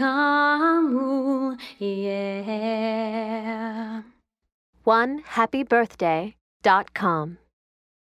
kamu, yeah. One happy birthday dot com.